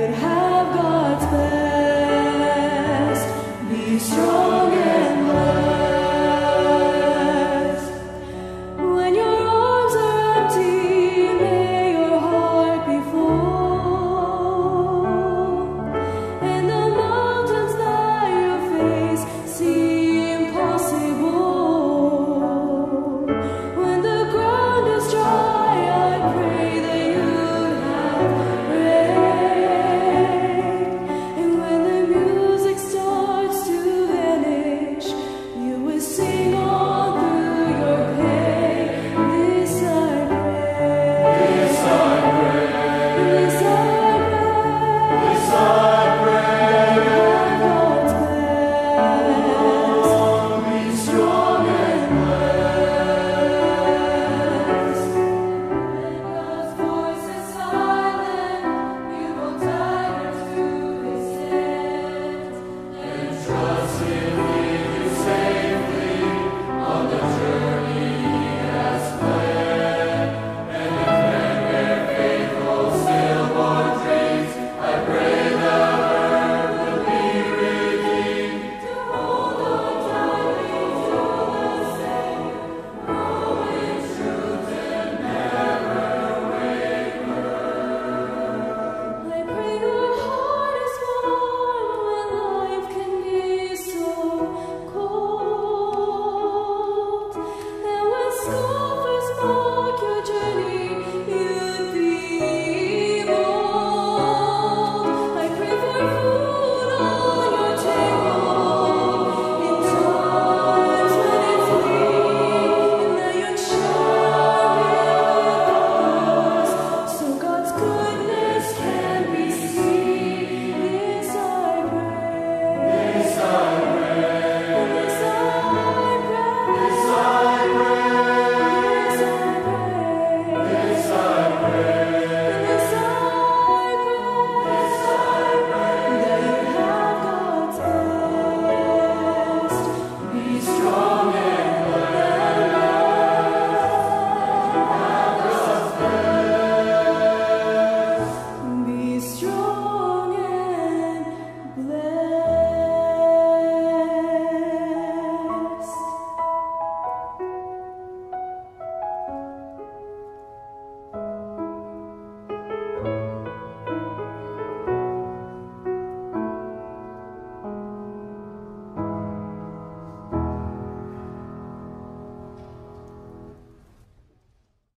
could have